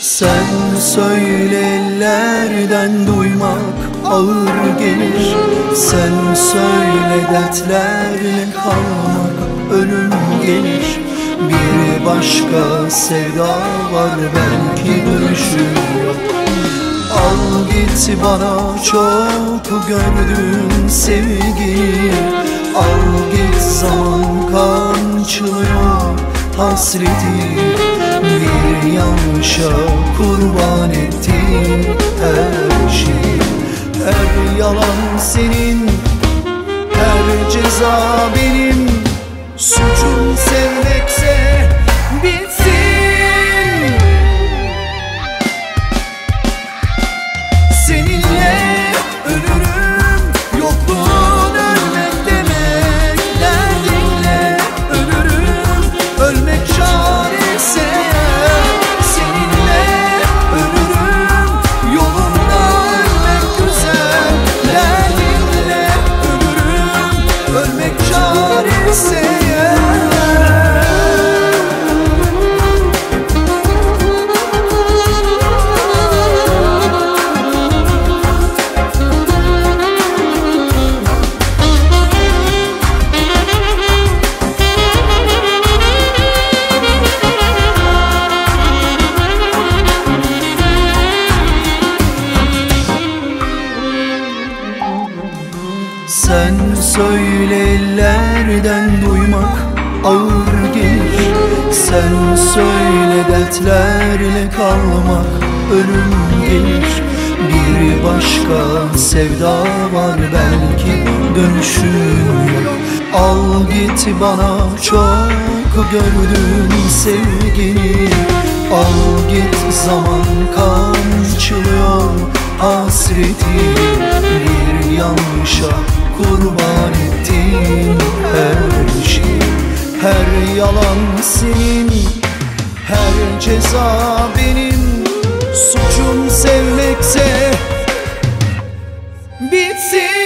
Sen söyle ellerden duymak ağır gelir. Sen söyle dertlerle kalmak ölüm gelir. Bir başka sevda var belki dönüşü Al git bana çok gördüğün sevgi Al git zaman kamçılıyor hasreti Bir yanlışa kurban ettin her şey. Her yalan senin, her ceza benim. Suçum sevmekse Sen söyle ellerden duymak ağır gelir. Sen söyle dertlerle kalmak ölüm gelir. Bir başka sevda var belki dönüşün Al git bana çok gördüğün sevgini. Al git zaman kamçılıyor hasreti. Bir yanlışa Kurban ettin her şey. Her yalan senin Her ceza benim. Suçum sevmekse Bitsin.